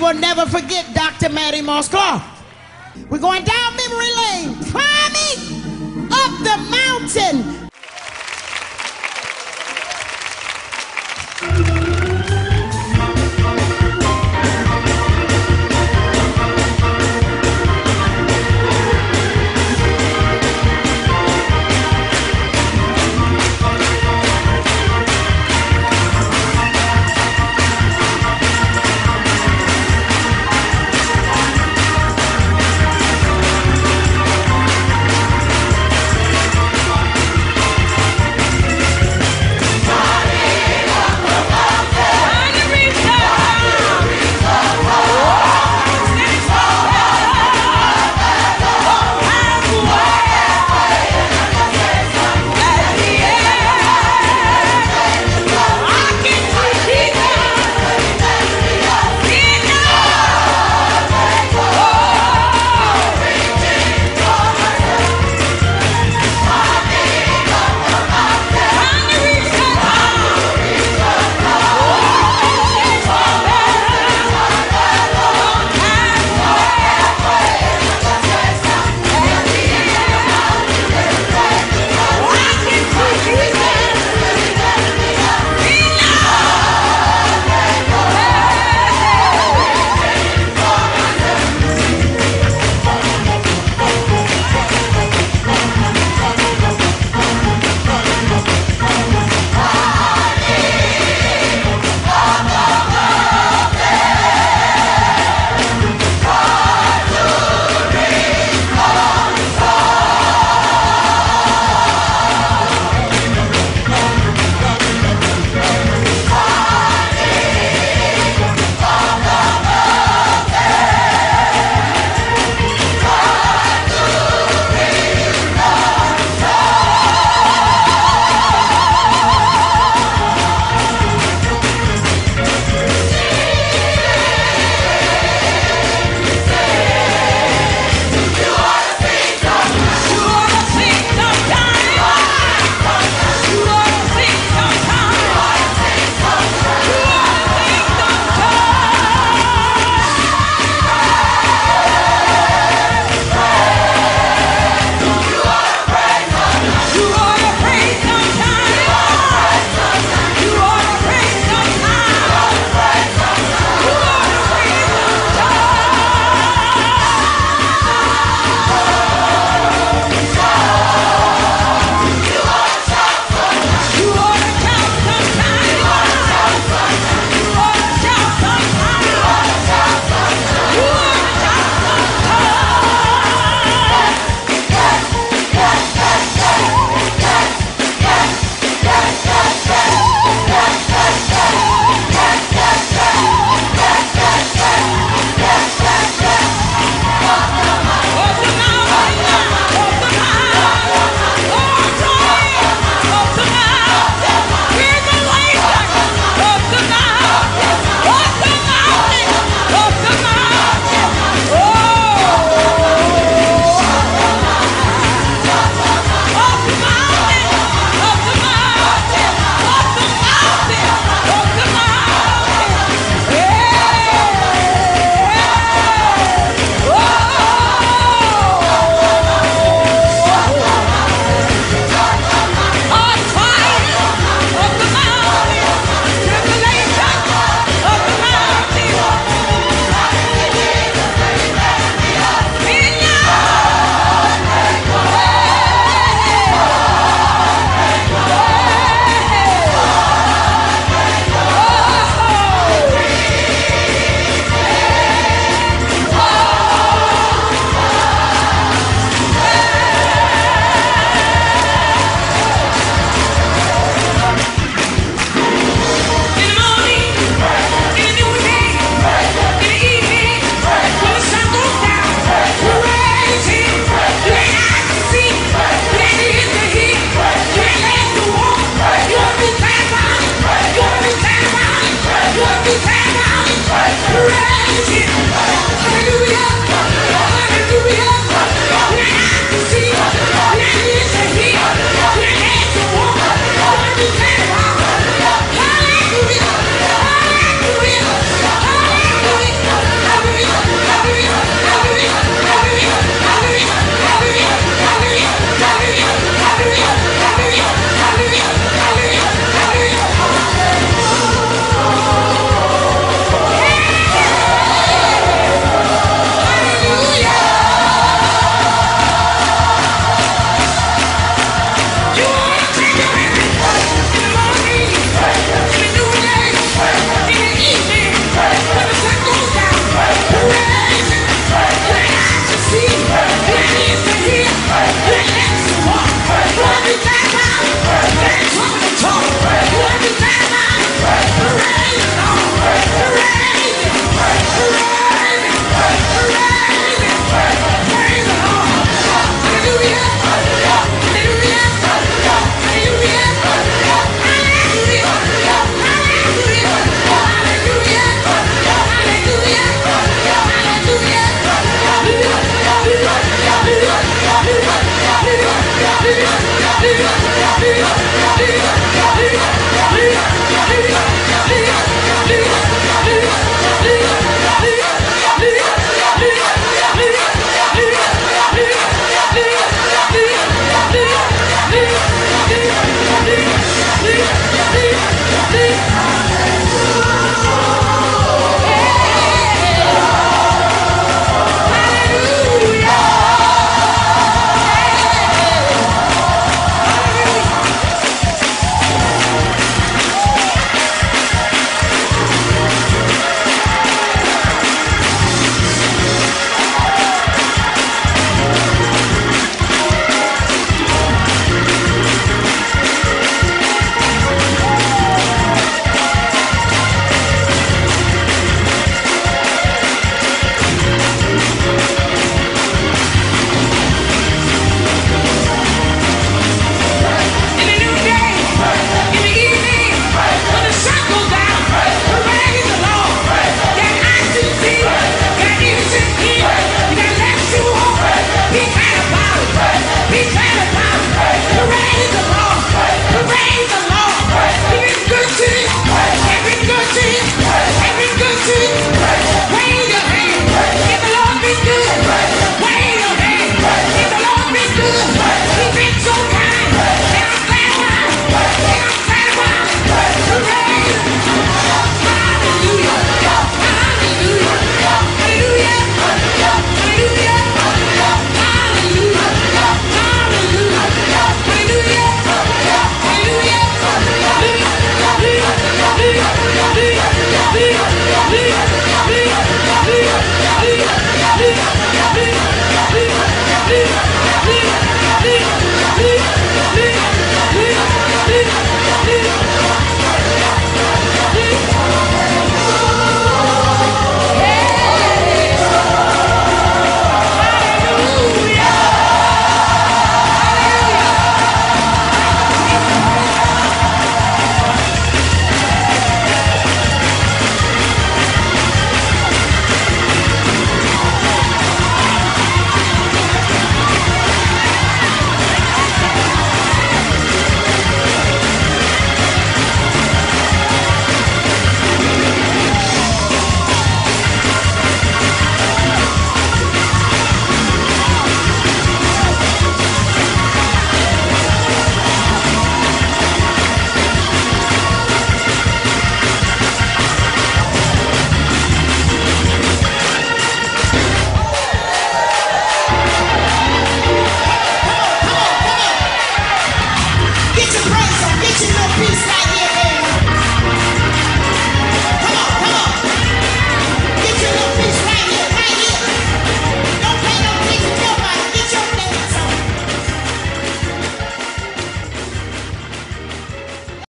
will never forget Dr. Maddie Moss Clark. We're going down memory lane, climbing up the mountain